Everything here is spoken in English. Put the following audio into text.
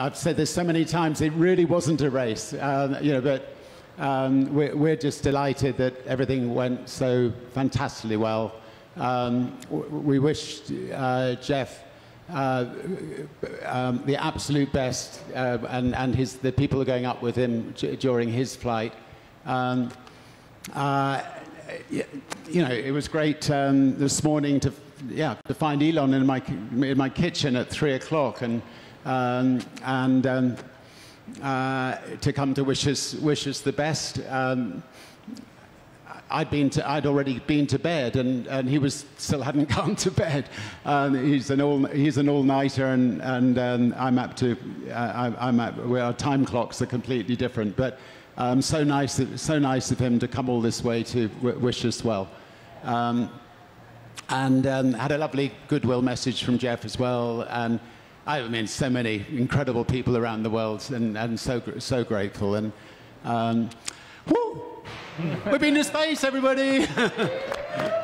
I've said this so many times, it really wasn't a race, um, you know, but um, we're, we're, just delighted that everything went so fantastically well. Um, we wish uh, Jeff uh, um, the absolute best, uh, and, and his, the people are going up with him during his flight. Um, uh, you know, it was great um, this morning to, yeah, to find Elon in my, in my kitchen at three o'clock and um, and um, uh, to come to wish us, wish us the best. Um, I'd, been to, I'd already been to bed, and, and he was still hadn't gone to bed. Um, he's an all he's an all nighter, and and um, I'm up to uh, I, am up, our time clocks are completely different. But um, so nice so nice of him to come all this way to wish us well. And um, had a lovely goodwill message from Jeff as well, and I mean, so many incredible people around the world, and, and so, so grateful. And um, woo, we've been to space, everybody.